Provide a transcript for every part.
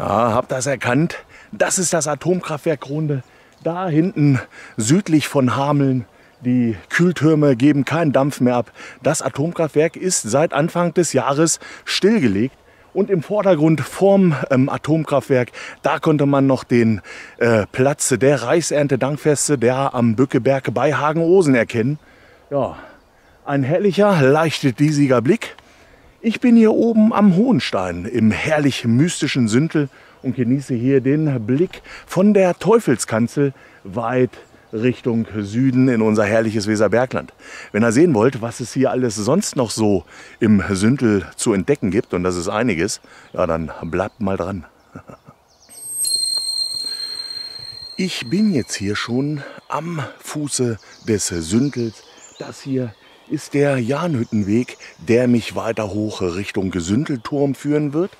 Ja, habt ihr es erkannt? Das ist das Atomkraftwerk Grunde. Da hinten südlich von Hameln. Die Kühltürme geben keinen Dampf mehr ab. Das Atomkraftwerk ist seit Anfang des Jahres stillgelegt. Und im Vordergrund vorm ähm, Atomkraftwerk, da konnte man noch den äh, Platz der Reichsernte-Dankfeste, der am Bückeberg bei Hagen-Osen erkennen. Ja, ein herrlicher, leicht diesiger Blick. Ich bin hier oben am Hohenstein im herrlich mystischen Sündel und genieße hier den Blick von der Teufelskanzel weit Richtung Süden in unser herrliches Weserbergland. Wenn ihr sehen wollt, was es hier alles sonst noch so im Sündel zu entdecken gibt, und das ist einiges, ja, dann bleibt mal dran. Ich bin jetzt hier schon am Fuße des Sündels. Das hier ist der Jahnhüttenweg, der mich weiter hoch Richtung Gesündelturm führen wird.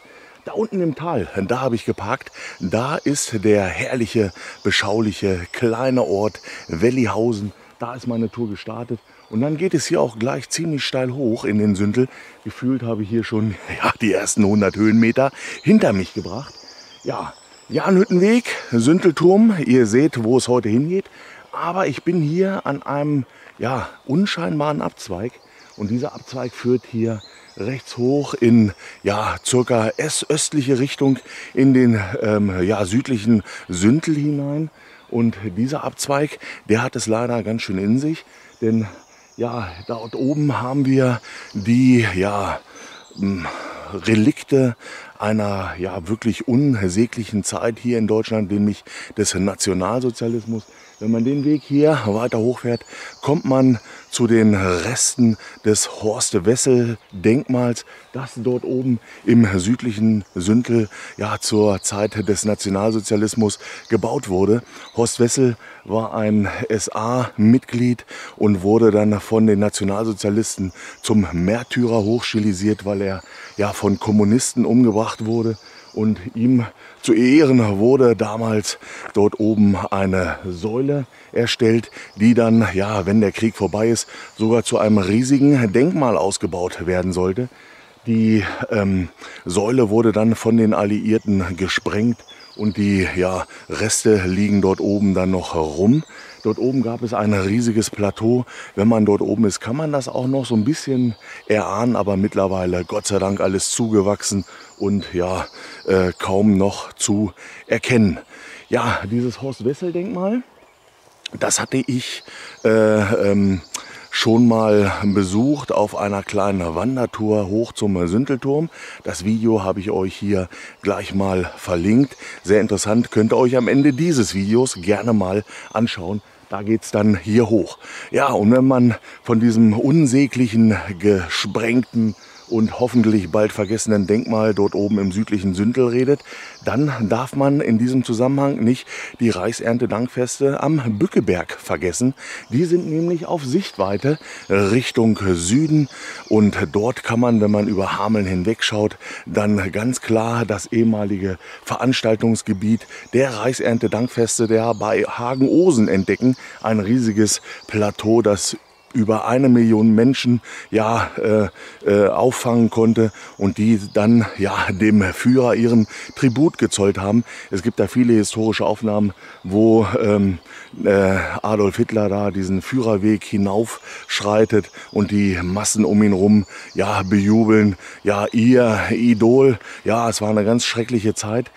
Da unten im Tal, da habe ich geparkt. Da ist der herrliche, beschauliche kleine Ort Wellihausen. Da ist meine Tour gestartet. Und dann geht es hier auch gleich ziemlich steil hoch in den Sündel. Gefühlt habe ich hier schon ja, die ersten 100 Höhenmeter hinter mich gebracht. Ja, Jahnhüttenweg, Sündelturm. Ihr seht, wo es heute hingeht. Aber ich bin hier an einem ja, unscheinbaren Abzweig. Und dieser Abzweig führt hier rechts hoch in ja, circa S-östliche Richtung in den ähm, ja, südlichen Sündel hinein. Und dieser Abzweig, der hat es leider ganz schön in sich, denn ja, dort oben haben wir die ja, Relikte einer ja wirklich unsäglichen Zeit hier in Deutschland, nämlich des Nationalsozialismus. Wenn man den Weg hier weiter hochfährt, kommt man zu den Resten des Horst Wessel Denkmals, das dort oben im südlichen Sündel ja zur Zeit des Nationalsozialismus gebaut wurde. Horst Wessel war ein SA-Mitglied und wurde dann von den Nationalsozialisten zum Märtyrer hochstilisiert, weil er ja von Kommunisten umgebracht wurde und ihm zu Ehren wurde damals dort oben eine Säule erstellt, die dann, ja, wenn der Krieg vorbei ist, sogar zu einem riesigen Denkmal ausgebaut werden sollte. Die ähm, Säule wurde dann von den Alliierten gesprengt und die ja, Reste liegen dort oben dann noch herum. Dort oben gab es ein riesiges Plateau. Wenn man dort oben ist, kann man das auch noch so ein bisschen erahnen, aber mittlerweile Gott sei Dank alles zugewachsen und ja, äh, kaum noch zu erkennen. Ja, dieses Horst Wessel Denkmal, das hatte ich äh, ähm, schon mal besucht auf einer kleinen Wandertour hoch zum Süntelturm. Das Video habe ich euch hier gleich mal verlinkt. Sehr interessant, könnt ihr euch am Ende dieses Videos gerne mal anschauen. Da geht es dann hier hoch. Ja, und wenn man von diesem unsäglichen, gesprengten und hoffentlich bald vergessenen Denkmal dort oben im südlichen Sündel redet, dann darf man in diesem Zusammenhang nicht die Reichsernte-Dankfeste am Bückeberg vergessen. Die sind nämlich auf Sichtweite Richtung Süden und dort kann man, wenn man über Hameln hinwegschaut, dann ganz klar das ehemalige Veranstaltungsgebiet der Reichsernte-Dankfeste der bei Hagen-Osen entdecken. Ein riesiges Plateau, das über eine Million Menschen ja äh, äh, auffangen konnte und die dann ja dem Führer ihren Tribut gezollt haben. Es gibt da viele historische Aufnahmen, wo ähm, äh, Adolf Hitler da diesen Führerweg hinaufschreitet und die Massen um ihn rum ja bejubeln. Ja, ihr Idol. Ja, es war eine ganz schreckliche Zeit.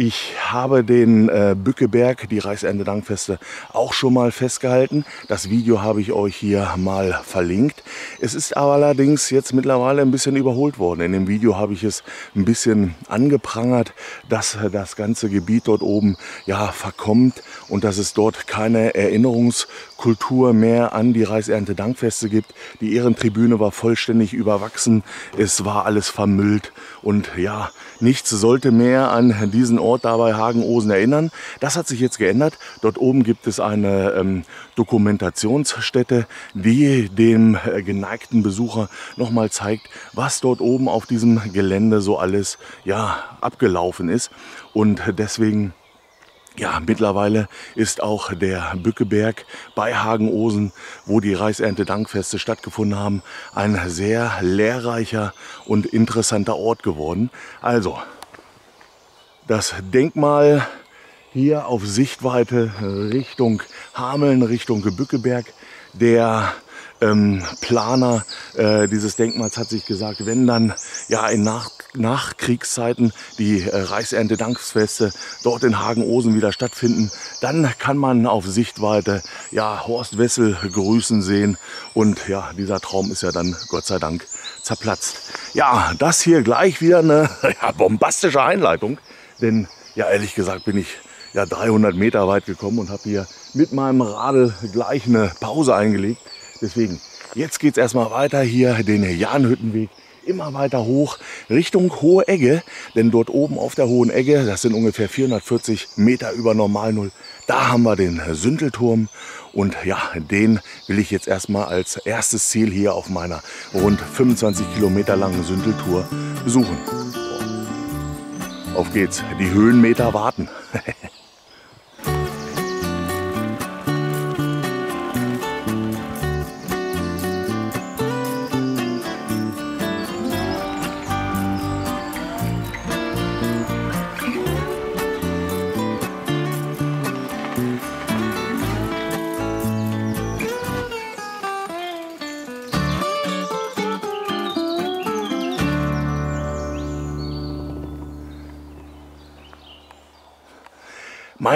Ich habe den äh, Bückeberg, die Reichsende-Dankfeste, auch schon mal festgehalten. Das Video habe ich euch hier mal verlinkt. Es ist aber allerdings jetzt mittlerweile ein bisschen überholt worden. In dem Video habe ich es ein bisschen angeprangert, dass das ganze Gebiet dort oben ja verkommt und dass es dort keine Erinnerungskultur mehr an die Reichsernte-Dankfeste gibt. Die Ehrentribüne war vollständig überwachsen. Es war alles vermüllt und ja, nichts sollte mehr an diesen Ort dabei Hagen-Osen erinnern. Das hat sich jetzt geändert. Dort oben gibt es eine ähm, Dokumentationsstätte, die dem äh, geneigten Besucher nochmal zeigt, was dort oben auf diesem Gelände so alles ja, abgelaufen ist. Und deswegen ja, mittlerweile ist auch der Bückeberg bei Hagenosen, wo die Reichsernte-Dankfeste stattgefunden haben, ein sehr lehrreicher und interessanter Ort geworden. Also, das Denkmal hier auf Sichtweite Richtung Hameln, Richtung Gebückeberg. Der ähm, Planer äh, dieses Denkmals hat sich gesagt, wenn dann ja in Nach Nachkriegszeiten die äh, Reichsernte-Dankfeste dort in Hagen-Osen wieder stattfinden, dann kann man auf Sichtweite ja Horst Wessel grüßen sehen und ja, dieser Traum ist ja dann Gott sei Dank zerplatzt. Ja, das hier gleich wieder eine ja, bombastische Einleitung, denn ja, ehrlich gesagt bin ich ja 300 Meter weit gekommen und habe hier mit meinem Radl gleich eine Pause eingelegt. Deswegen, jetzt geht es erstmal weiter hier den Jahnhüttenweg immer weiter hoch Richtung Hohe Egge. Denn dort oben auf der Hohen Egge, das sind ungefähr 440 Meter über Normalnull, da haben wir den Sündelturm. Und ja, den will ich jetzt erstmal als erstes Ziel hier auf meiner rund 25 Kilometer langen Sündeltour besuchen. Auf geht's, die Höhenmeter warten.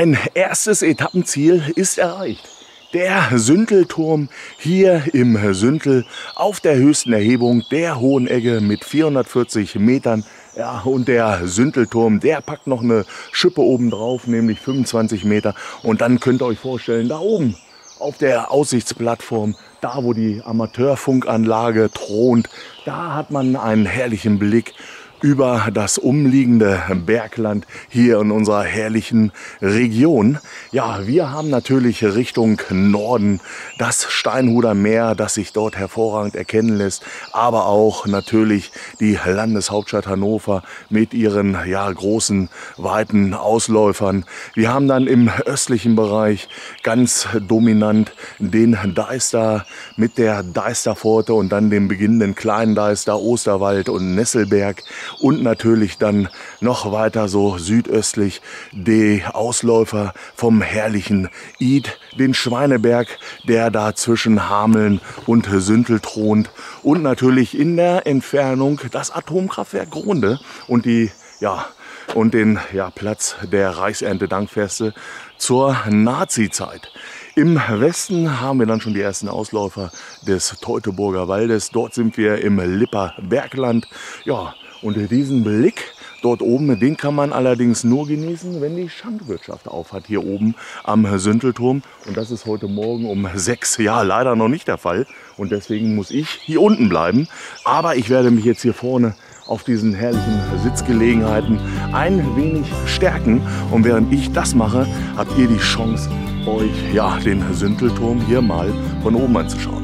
Mein erstes Etappenziel ist erreicht. Der Süntelturm hier im Süntel auf der höchsten Erhebung der Hohen Egge mit 440 Metern. Ja, und der Süntelturm, der packt noch eine Schippe oben drauf, nämlich 25 Meter. Und dann könnt ihr euch vorstellen, da oben auf der Aussichtsplattform, da wo die Amateurfunkanlage thront, da hat man einen herrlichen Blick über das umliegende Bergland hier in unserer herrlichen Region. Ja, wir haben natürlich Richtung Norden das Steinhuder Meer, das sich dort hervorragend erkennen lässt, aber auch natürlich die Landeshauptstadt Hannover mit ihren ja, großen, weiten Ausläufern. Wir haben dann im östlichen Bereich ganz dominant den Deister mit der Deisterpforte und dann den beginnenden kleinen Deister, Osterwald und Nesselberg und natürlich dann noch weiter so südöstlich die Ausläufer vom herrlichen Id, den Schweineberg, der da zwischen Hameln und Süntel thront und natürlich in der Entfernung das Atomkraftwerk Grunde und die ja und den ja, Platz der Reichsernte-Dankfeste zur Nazi-Zeit. Im Westen haben wir dann schon die ersten Ausläufer des Teutoburger Waldes. Dort sind wir im Lipper Bergland. Ja, und diesen Blick dort oben, den kann man allerdings nur genießen, wenn die Schankwirtschaft aufhat, hier oben am Süntelturm. Und das ist heute Morgen um sechs, ja leider noch nicht der Fall. Und deswegen muss ich hier unten bleiben. Aber ich werde mich jetzt hier vorne auf diesen herrlichen Sitzgelegenheiten ein wenig stärken. Und während ich das mache, habt ihr die Chance, euch ja, den Süntelturm hier mal von oben anzuschauen.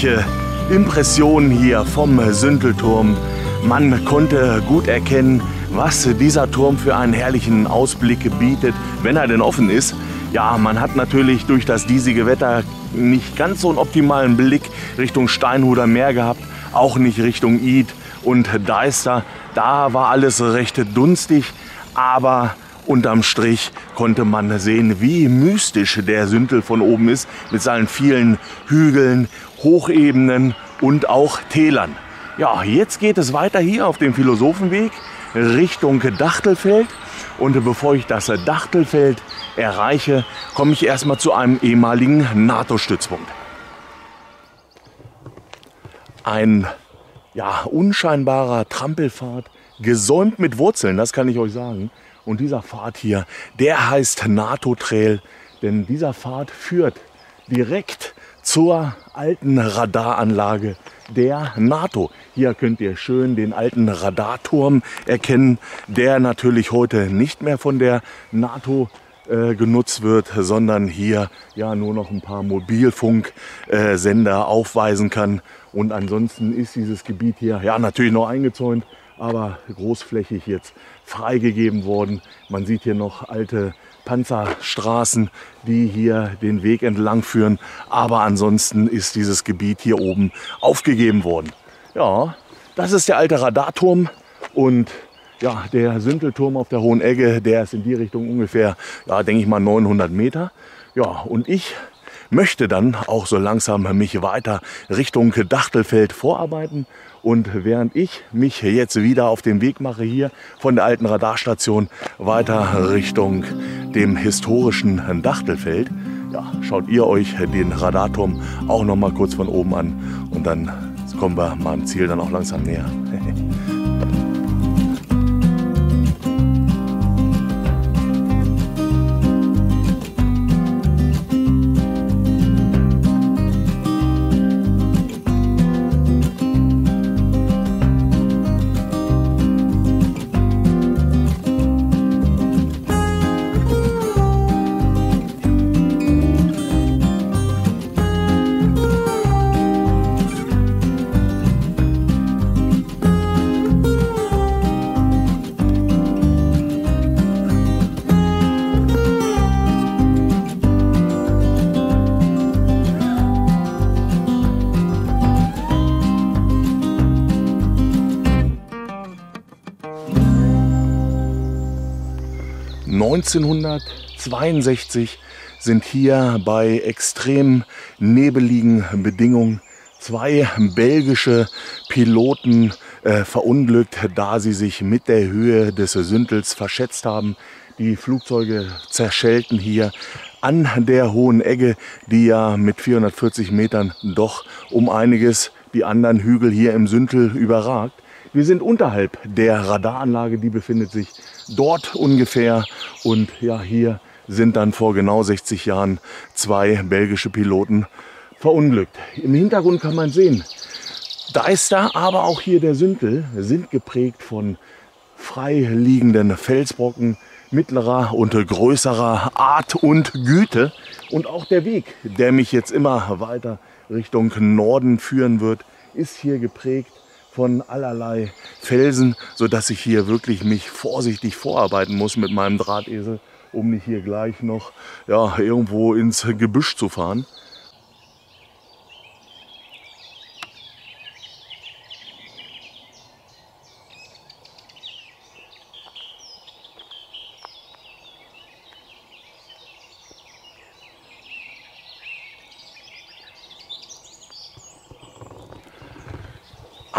Herrliche Impressionen hier vom Sündelturm. Man konnte gut erkennen, was dieser Turm für einen herrlichen Ausblick bietet, wenn er denn offen ist. Ja, man hat natürlich durch das diesige Wetter nicht ganz so einen optimalen Blick Richtung Steinhuder Meer gehabt, auch nicht Richtung Id und Deister. Da war alles recht dunstig, aber Unterm Strich konnte man sehen, wie mystisch der Sündel von oben ist, mit seinen vielen Hügeln, Hochebenen und auch Tälern. Ja, jetzt geht es weiter hier auf dem Philosophenweg Richtung Dachtelfeld. Und bevor ich das Dachtelfeld erreiche, komme ich erstmal zu einem ehemaligen NATO-Stützpunkt. Ein ja, unscheinbarer Trampelpfad, gesäumt mit Wurzeln, das kann ich euch sagen. Und dieser Pfad hier, der heißt NATO-Trail, denn dieser Pfad führt direkt zur alten Radaranlage der NATO. Hier könnt ihr schön den alten Radarturm erkennen, der natürlich heute nicht mehr von der NATO äh, genutzt wird, sondern hier ja nur noch ein paar Mobilfunksender äh, aufweisen kann. Und ansonsten ist dieses Gebiet hier ja natürlich noch eingezäunt, aber großflächig jetzt freigegeben worden. Man sieht hier noch alte Panzerstraßen, die hier den Weg entlang führen. Aber ansonsten ist dieses Gebiet hier oben aufgegeben worden. Ja, das ist der alte Radarturm und ja, der Süntelturm auf der Hohen Egge, der ist in die Richtung ungefähr, ja, denke ich mal 900 Meter. Ja, und ich möchte dann auch so langsam mich weiter Richtung Dachtelfeld vorarbeiten. Und während ich mich jetzt wieder auf den Weg mache hier von der alten Radarstation weiter Richtung dem historischen Dachtelfeld, ja, schaut ihr euch den Radarturm auch noch mal kurz von oben an und dann kommen wir meinem Ziel dann auch langsam näher. 1962 sind hier bei extrem nebeligen Bedingungen zwei belgische Piloten äh, verunglückt, da sie sich mit der Höhe des Sündels verschätzt haben. Die Flugzeuge zerschellten hier an der Hohen Egge, die ja mit 440 Metern doch um einiges die anderen Hügel hier im Sündel überragt. Wir sind unterhalb der Radaranlage, die befindet sich dort ungefähr. Und ja, hier sind dann vor genau 60 Jahren zwei belgische Piloten verunglückt. Im Hintergrund kann man sehen, Deister, aber auch hier der Sündel sind geprägt von frei liegenden Felsbrocken mittlerer und größerer Art und Güte. Und auch der Weg, der mich jetzt immer weiter Richtung Norden führen wird, ist hier geprägt von allerlei Felsen, so dass ich hier wirklich mich vorsichtig vorarbeiten muss mit meinem Drahtesel, um nicht hier gleich noch ja, irgendwo ins Gebüsch zu fahren.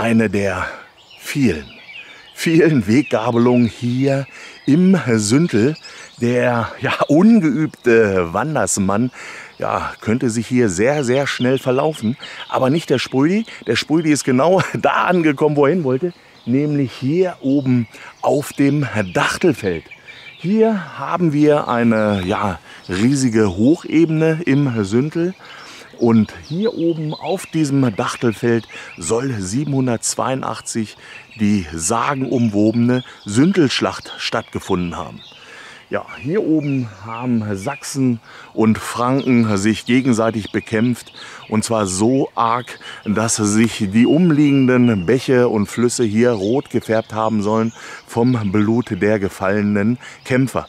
eine der vielen, vielen Weggabelungen hier im Sündel. Der ja, ungeübte Wandersmann ja, könnte sich hier sehr, sehr schnell verlaufen. Aber nicht der Sprüdi. Der Sprüdi ist genau da angekommen, wo er hin wollte. Nämlich hier oben auf dem Dachtelfeld. Hier haben wir eine ja, riesige Hochebene im Sündel. Und hier oben auf diesem Dachtelfeld soll 782 die sagenumwobene Sündelschlacht stattgefunden haben. Ja, hier oben haben Sachsen und Franken sich gegenseitig bekämpft und zwar so arg, dass sich die umliegenden Bäche und Flüsse hier rot gefärbt haben sollen vom Blut der gefallenen Kämpfer.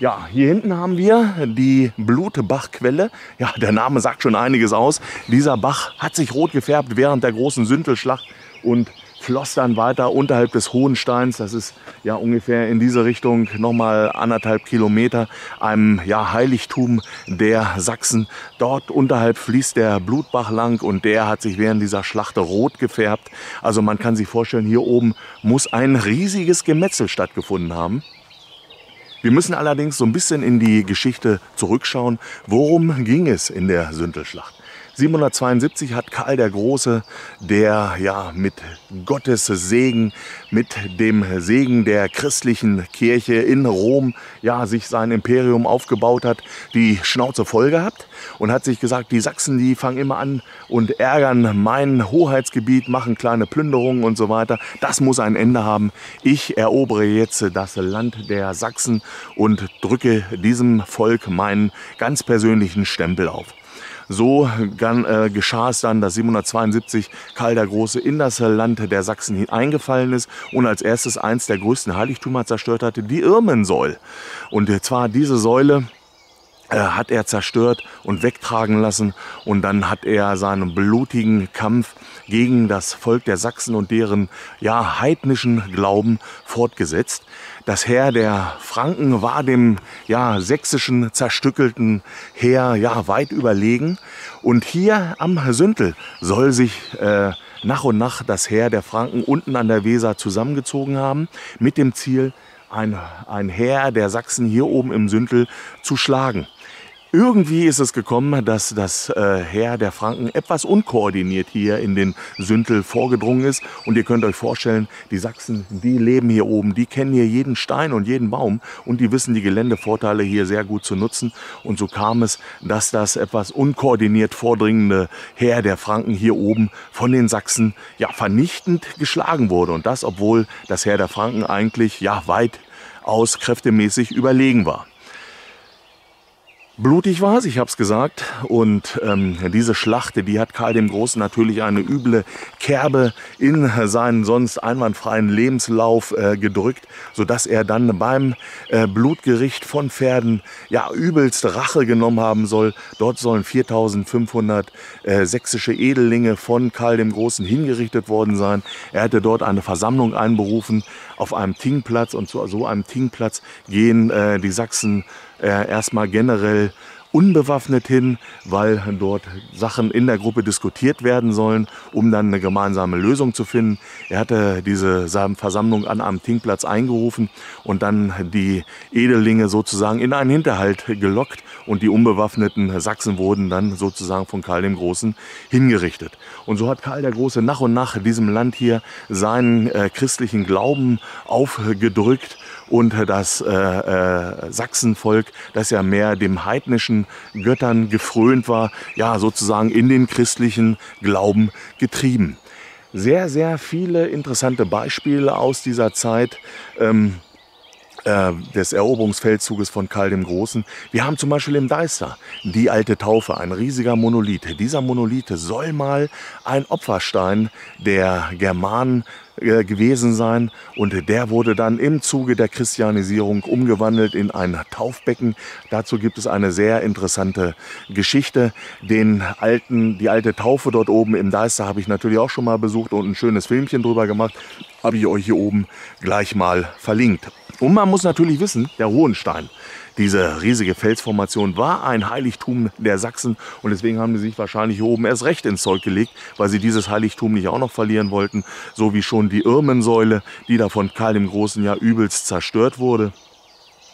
Ja, hier hinten haben wir die Blutebachquelle. Ja, der Name sagt schon einiges aus. Dieser Bach hat sich rot gefärbt während der großen Sündelschlacht und floss dann weiter unterhalb des Hohensteins. Das ist ja ungefähr in diese Richtung nochmal anderthalb Kilometer einem ja, Heiligtum der Sachsen. Dort unterhalb fließt der Blutbach lang und der hat sich während dieser Schlacht rot gefärbt. Also man kann sich vorstellen, hier oben muss ein riesiges Gemetzel stattgefunden haben. Wir müssen allerdings so ein bisschen in die Geschichte zurückschauen. Worum ging es in der Sündelschlacht? 772 hat Karl der Große, der ja mit Gottes Segen, mit dem Segen der christlichen Kirche in Rom, ja, sich sein Imperium aufgebaut hat, die Schnauze voll gehabt und hat sich gesagt, die Sachsen, die fangen immer an und ärgern mein Hoheitsgebiet, machen kleine Plünderungen und so weiter. Das muss ein Ende haben. Ich erobere jetzt das Land der Sachsen und drücke diesem Volk meinen ganz persönlichen Stempel auf. So äh, geschah es dann, dass 772 Karl der Große in das Land der Sachsen eingefallen ist und als erstes eins der größten Heiligtümer zerstört hatte, die Irmensäule. Und zwar diese Säule äh, hat er zerstört und wegtragen lassen und dann hat er seinen blutigen Kampf gegen das Volk der Sachsen und deren ja heidnischen Glauben fortgesetzt. Das Heer der Franken war dem ja, sächsischen zerstückelten Heer ja, weit überlegen. Und hier am Sündel soll sich äh, nach und nach das Heer der Franken unten an der Weser zusammengezogen haben, mit dem Ziel, ein, ein Heer der Sachsen hier oben im Sündel zu schlagen. Irgendwie ist es gekommen, dass das äh, Heer der Franken etwas unkoordiniert hier in den Sündel vorgedrungen ist. Und ihr könnt euch vorstellen, die Sachsen, die leben hier oben, die kennen hier jeden Stein und jeden Baum und die wissen die Geländevorteile hier sehr gut zu nutzen. Und so kam es, dass das etwas unkoordiniert vordringende Heer der Franken hier oben von den Sachsen ja vernichtend geschlagen wurde. Und das, obwohl das Heer der Franken eigentlich ja weitaus kräftemäßig überlegen war. Blutig war es, ich habe es gesagt. Und ähm, diese Schlacht, die hat Karl dem Großen natürlich eine üble Kerbe in seinen sonst einwandfreien Lebenslauf äh, gedrückt, sodass er dann beim äh, Blutgericht von Pferden ja übelst Rache genommen haben soll. Dort sollen 4500 äh, sächsische Edellinge von Karl dem Großen hingerichtet worden sein. Er hatte dort eine Versammlung einberufen auf einem Tingplatz und zu so einem Tingplatz gehen äh, die Sachsen äh, erstmal generell unbewaffnet hin, weil dort Sachen in der Gruppe diskutiert werden sollen, um dann eine gemeinsame Lösung zu finden. Er hatte diese Versammlung an einem Tingplatz eingerufen und dann die Edellinge sozusagen in einen Hinterhalt gelockt und die unbewaffneten Sachsen wurden dann sozusagen von Karl dem Großen hingerichtet. Und so hat Karl der Große nach und nach diesem Land hier seinen äh, christlichen Glauben aufgedrückt und das äh, äh, Sachsenvolk, das ja mehr dem heidnischen Göttern gefrönt war, ja sozusagen in den christlichen Glauben getrieben. Sehr, sehr viele interessante Beispiele aus dieser Zeit. Ähm, äh, des Eroberungsfeldzuges von Karl dem Großen. Wir haben zum Beispiel im Deister die alte Taufe, ein riesiger Monolith. Dieser Monolith soll mal ein Opferstein der Germanen äh, gewesen sein und der wurde dann im Zuge der Christianisierung umgewandelt in ein Taufbecken. Dazu gibt es eine sehr interessante Geschichte. Den alten, die alte Taufe dort oben im Deister habe ich natürlich auch schon mal besucht und ein schönes Filmchen drüber gemacht. Habe ich euch hier oben gleich mal verlinkt. Und man muss natürlich wissen, der Hohenstein, diese riesige Felsformation war ein Heiligtum der Sachsen und deswegen haben sie sich wahrscheinlich hier oben erst recht ins Zeug gelegt, weil sie dieses Heiligtum nicht auch noch verlieren wollten, so wie schon die Irmensäule, die da von Karl dem Großen ja übelst zerstört wurde.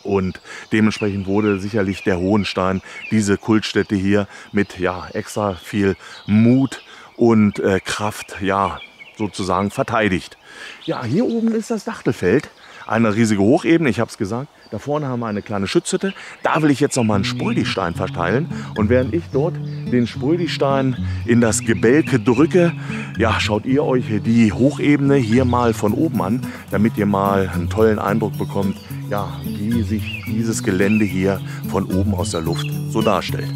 Und dementsprechend wurde sicherlich der Hohenstein, diese Kultstätte hier, mit ja extra viel Mut und äh, Kraft, ja, sozusagen verteidigt. Ja, hier oben ist das Dachtelfeld eine riesige Hochebene, ich habe es gesagt. Da vorne haben wir eine kleine Schützhütte. Da will ich jetzt noch mal einen Sprödistein verteilen. Und während ich dort den Sprödistein in das Gebälke drücke, ja, schaut ihr euch die Hochebene hier mal von oben an, damit ihr mal einen tollen Eindruck bekommt, ja, wie sich dieses Gelände hier von oben aus der Luft so darstellt.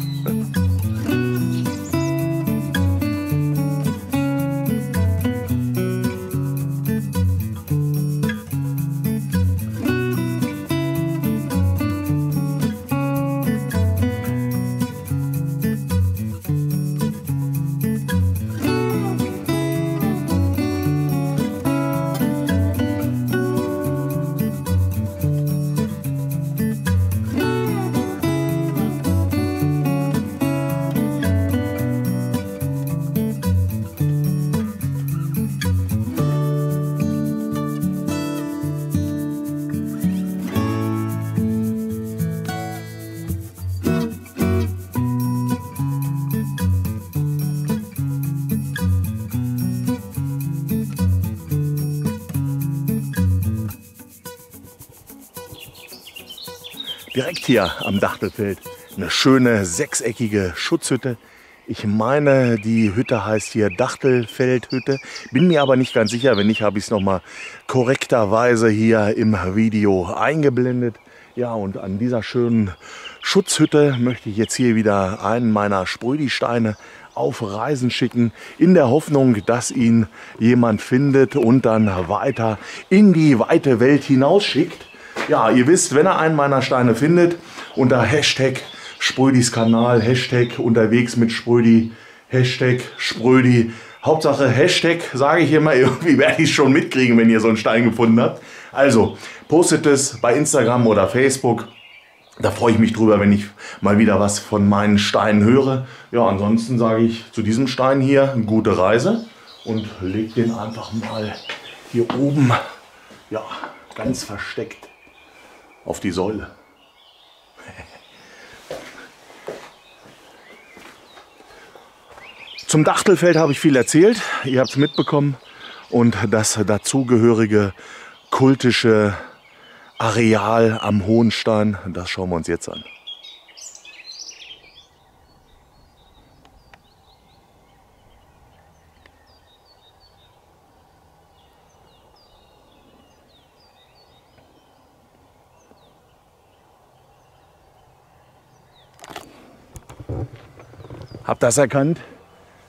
Direkt hier am Dachtelfeld eine schöne sechseckige Schutzhütte. Ich meine, die Hütte heißt hier Dachtelfeldhütte. Bin mir aber nicht ganz sicher. Wenn nicht, habe ich es nochmal korrekterweise hier im Video eingeblendet. Ja, und an dieser schönen Schutzhütte möchte ich jetzt hier wieder einen meiner Sprödi-Steine auf Reisen schicken, in der Hoffnung, dass ihn jemand findet und dann weiter in die weite Welt hinausschickt. Ja, ihr wisst, wenn er einen meiner Steine findet, unter Hashtag Sprödis Kanal, Hashtag unterwegs mit Sprödi, Hashtag Sprödi. Hauptsache Hashtag, sage ich immer, irgendwie werde ich schon mitkriegen, wenn ihr so einen Stein gefunden habt. Also, postet es bei Instagram oder Facebook da freue ich mich drüber, wenn ich mal wieder was von meinen Steinen höre. Ja, ansonsten sage ich zu diesem Stein hier eine gute Reise und lege den einfach mal hier oben, ja, ganz versteckt auf die Säule. Zum Dachtelfeld habe ich viel erzählt, ihr habt es mitbekommen und das dazugehörige kultische Areal am Hohenstein. Das schauen wir uns jetzt an. Das erkannt?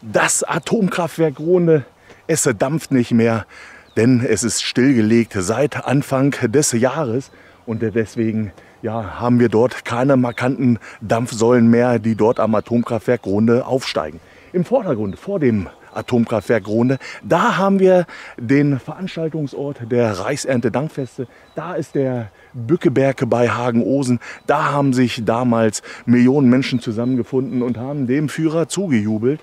Das Atomkraftwerk Rhone, es dampft nicht mehr denn es ist stillgelegt seit Anfang des Jahres und deswegen ja, haben wir dort keine markanten Dampfsäulen mehr, die dort am Atomkraftwerk Runde aufsteigen. Im Vordergrund, vor dem Atomkraftwerk Runde, da haben wir den Veranstaltungsort der Reichsernte-Dankfeste. Da ist der Bückeberg bei Hagen-Osen. Da haben sich damals Millionen Menschen zusammengefunden und haben dem Führer zugejubelt.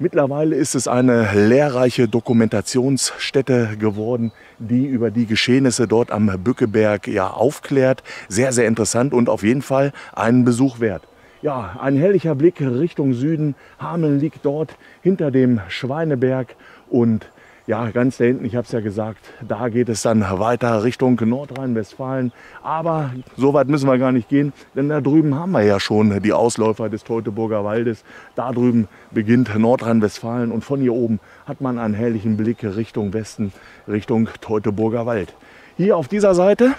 Mittlerweile ist es eine lehrreiche Dokumentationsstätte geworden, die über die Geschehnisse dort am Bückeberg ja aufklärt. Sehr, sehr interessant und auf jeden Fall einen Besuch wert. Ja, ein herrlicher Blick Richtung Süden. Hameln liegt dort hinter dem Schweineberg und ja, ganz da hinten, ich habe es ja gesagt, da geht es dann weiter Richtung Nordrhein-Westfalen. Aber so weit müssen wir gar nicht gehen, denn da drüben haben wir ja schon die Ausläufer des Teutoburger Waldes. Da drüben beginnt Nordrhein-Westfalen und von hier oben hat man einen herrlichen Blick Richtung Westen, Richtung Teutoburger Wald. Hier auf dieser Seite,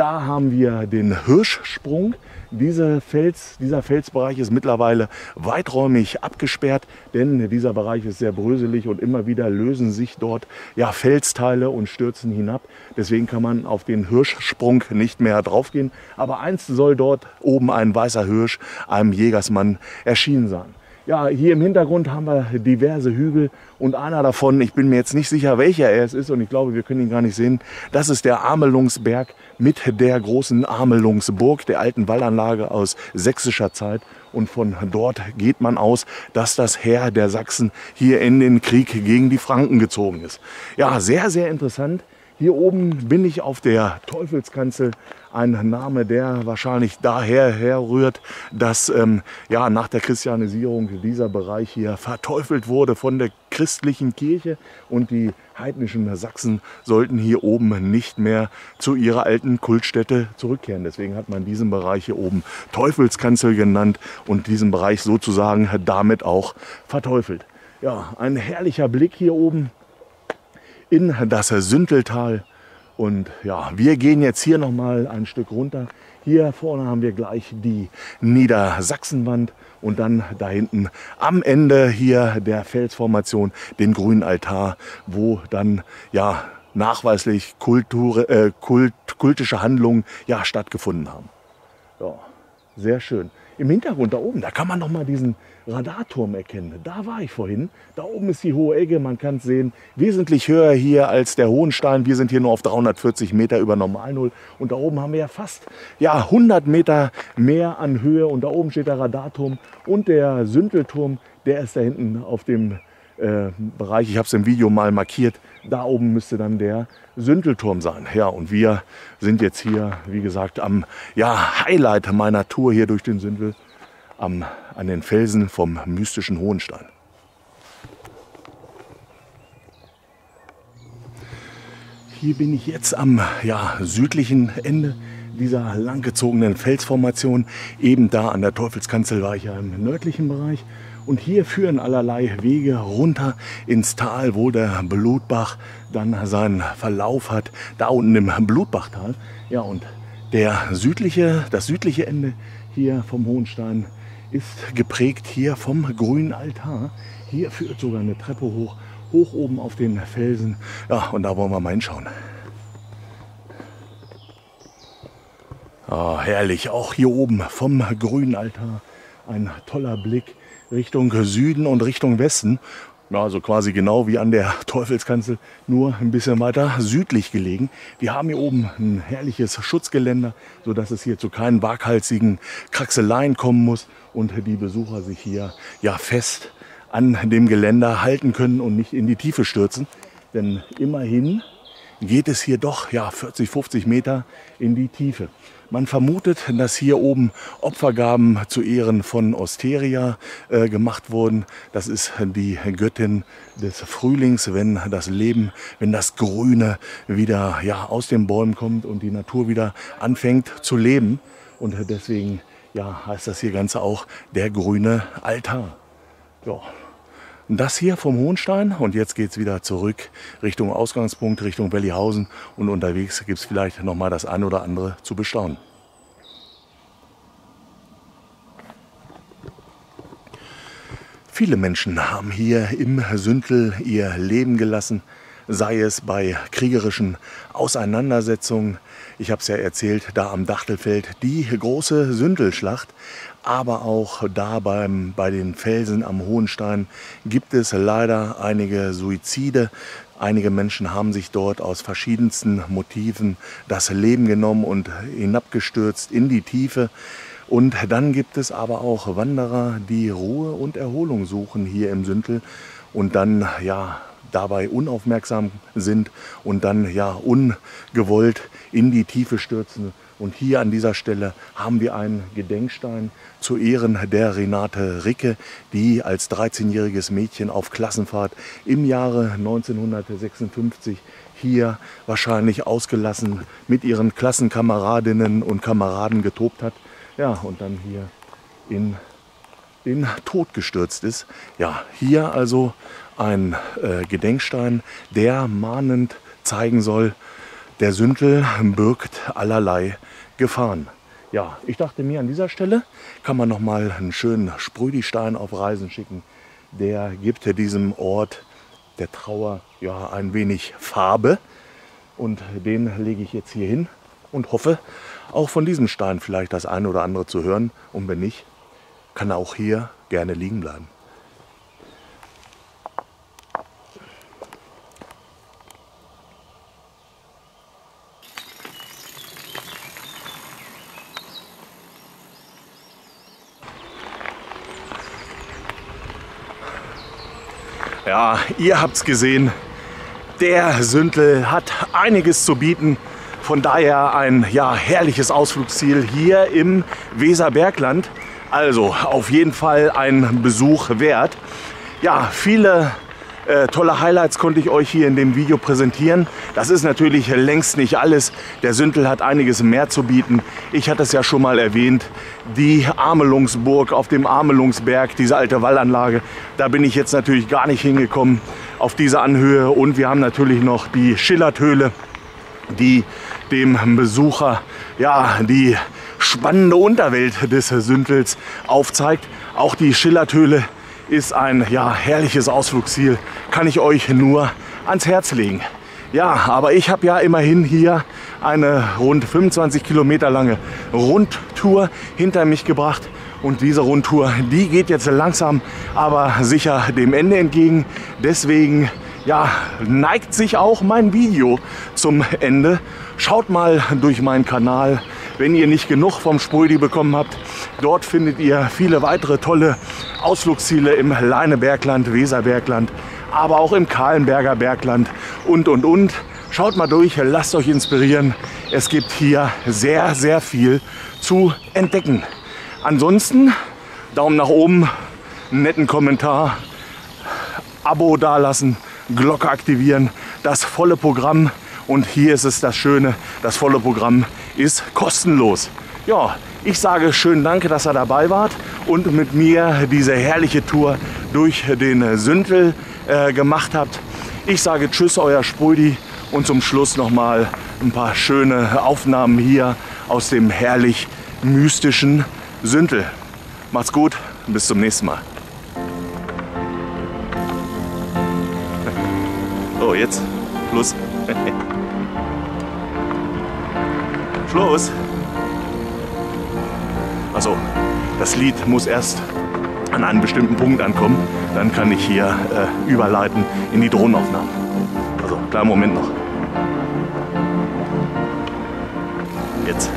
da haben wir den Hirschsprung. Diese Fels, dieser Felsbereich ist mittlerweile weiträumig abgesperrt, denn dieser Bereich ist sehr bröselig und immer wieder lösen sich dort ja, Felsteile und stürzen hinab. Deswegen kann man auf den Hirschsprung nicht mehr draufgehen. Aber einst soll dort oben ein weißer Hirsch einem Jägersmann erschienen sein. Ja, hier im Hintergrund haben wir diverse Hügel und einer davon, ich bin mir jetzt nicht sicher, welcher er es ist und ich glaube, wir können ihn gar nicht sehen. Das ist der Amelungsberg mit der großen Amelungsburg, der alten Wallanlage aus sächsischer Zeit. Und von dort geht man aus, dass das Heer der Sachsen hier in den Krieg gegen die Franken gezogen ist. Ja, sehr, sehr interessant. Hier oben bin ich auf der Teufelskanzel, ein Name, der wahrscheinlich daher herrührt, dass ähm, ja, nach der Christianisierung dieser Bereich hier verteufelt wurde von der christlichen Kirche und die heidnischen Sachsen sollten hier oben nicht mehr zu ihrer alten Kultstätte zurückkehren. Deswegen hat man diesen Bereich hier oben Teufelskanzel genannt und diesen Bereich sozusagen damit auch verteufelt. Ja, ein herrlicher Blick hier oben in das Sündeltal. Und ja, wir gehen jetzt hier noch mal ein Stück runter. Hier vorne haben wir gleich die Niedersachsenwand und dann da hinten am Ende hier der Felsformation den grünen Altar, wo dann ja nachweislich Kultur, äh, Kult, kultische Handlungen ja stattgefunden haben. Ja, sehr schön. Im Hintergrund da oben, da kann man noch mal diesen Radarturm erkennen. Da war ich vorhin. Da oben ist die hohe Egge, man kann es sehen. Wesentlich höher hier als der Hohenstein. Wir sind hier nur auf 340 Meter über Normalnull. Und da oben haben wir ja fast ja, 100 Meter mehr an Höhe. Und da oben steht der Radarturm und der Sündelturm. Der ist da hinten auf dem äh, Bereich. Ich habe es im Video mal markiert. Da oben müsste dann der Sündelturm sein. Ja, und wir sind jetzt hier, wie gesagt, am ja, Highlight meiner Tour hier durch den Sündel, am, an den Felsen vom mystischen Hohenstein. Hier bin ich jetzt am ja, südlichen Ende dieser langgezogenen Felsformation. Eben da an der Teufelskanzel war ich ja im nördlichen Bereich. Und hier führen allerlei Wege runter ins Tal, wo der Blutbach dann seinen Verlauf hat. Da unten im Blutbachtal. Ja, und der südliche, das südliche Ende hier vom Hohenstein ist geprägt hier vom grünen Altar. Hier führt sogar eine Treppe hoch, hoch oben auf den Felsen. Ja, und da wollen wir mal hinschauen. Oh, herrlich, auch hier oben vom grünen Altar ein toller Blick Richtung Süden und Richtung Westen. Also quasi genau wie an der Teufelskanzel, nur ein bisschen weiter südlich gelegen. Wir haben hier oben ein herrliches Schutzgeländer, sodass es hier zu keinen waghalsigen Kraxeleien kommen muss und die Besucher sich hier ja fest an dem Geländer halten können und nicht in die Tiefe stürzen. Denn immerhin geht es hier doch ja 40, 50 Meter in die Tiefe. Man vermutet, dass hier oben Opfergaben zu Ehren von Osteria äh, gemacht wurden. Das ist die Göttin des Frühlings, wenn das Leben, wenn das Grüne wieder ja, aus den Bäumen kommt und die Natur wieder anfängt zu leben. Und deswegen ja, heißt das hier Ganze auch der grüne Altar. Ja. Das hier vom Hohenstein und jetzt geht es wieder zurück Richtung Ausgangspunkt, Richtung Bellihausen und unterwegs gibt es vielleicht noch mal das ein oder andere zu bestaunen. Viele Menschen haben hier im Sündel ihr Leben gelassen, sei es bei kriegerischen Auseinandersetzungen. Ich habe es ja erzählt, da am Dachtelfeld die große Sündelschlacht, aber auch da beim, bei den Felsen am Hohenstein gibt es leider einige Suizide. Einige Menschen haben sich dort aus verschiedensten Motiven das Leben genommen und hinabgestürzt in die Tiefe. Und dann gibt es aber auch Wanderer, die Ruhe und Erholung suchen hier im Sündel und dann ja dabei unaufmerksam sind und dann ja ungewollt in die Tiefe stürzen und hier an dieser Stelle haben wir einen Gedenkstein zu Ehren der Renate Ricke, die als 13-jähriges Mädchen auf Klassenfahrt im Jahre 1956 hier wahrscheinlich ausgelassen mit ihren Klassenkameradinnen und Kameraden getobt hat. Ja, und dann hier in den Tod gestürzt ist. Ja, hier also ein äh, Gedenkstein, der mahnend zeigen soll, der Sündel birgt allerlei Gefahren. Ja, ich dachte mir, an dieser Stelle kann man noch mal einen schönen Sprödi-Stein auf Reisen schicken. Der gibt diesem Ort der Trauer ja ein wenig Farbe. Und den lege ich jetzt hier hin und hoffe, auch von diesem Stein vielleicht das eine oder andere zu hören. Und wenn nicht, kann er auch hier gerne liegen bleiben. Ja, ihr habt's gesehen. Der Sündel hat einiges zu bieten. Von daher ein ja, herrliches Ausflugsziel hier im Weserbergland. Also auf jeden Fall ein Besuch wert. Ja, viele äh, tolle Highlights konnte ich euch hier in dem Video präsentieren. Das ist natürlich längst nicht alles. Der Sündel hat einiges mehr zu bieten. Ich hatte es ja schon mal erwähnt, die Amelungsburg auf dem Amelungsberg, diese alte Wallanlage. Da bin ich jetzt natürlich gar nicht hingekommen auf diese Anhöhe. Und wir haben natürlich noch die Schillerthöhle, die dem Besucher ja, die spannende Unterwelt des Sündels aufzeigt. Auch die Schillerthöhle ist ein ja, herrliches Ausflugsziel, kann ich euch nur ans Herz legen. Ja, aber ich habe ja immerhin hier eine rund 25 Kilometer lange Rundtour hinter mich gebracht. Und diese Rundtour, die geht jetzt langsam, aber sicher dem Ende entgegen. Deswegen ja, neigt sich auch mein Video zum Ende. Schaut mal durch meinen Kanal, wenn ihr nicht genug vom Sprödi bekommen habt. Dort findet ihr viele weitere tolle Ausflugsziele im Leinebergland, Weserbergland, aber auch im Kahlenberger Bergland und, und, und. Schaut mal durch, lasst euch inspirieren. Es gibt hier sehr, sehr viel zu entdecken. Ansonsten Daumen nach oben, netten Kommentar, Abo dalassen, Glocke aktivieren, das volle Programm. Und hier ist es das Schöne, das volle Programm ist kostenlos. Ja, ich sage schönen Dank, dass ihr dabei wart und mit mir diese herrliche Tour durch den Sündel äh, gemacht habt. Ich sage Tschüss, euer Sprudi und zum Schluss nochmal ein paar schöne Aufnahmen hier aus dem herrlich mystischen Sündel. Macht's gut, bis zum nächsten Mal. Oh, jetzt Schluss. Schluss. Also, das Lied muss erst an einen bestimmten Punkt ankommen. Dann kann ich hier äh, überleiten in die Drohnenaufnahmen. Also, kleinen Moment noch. Jetzt.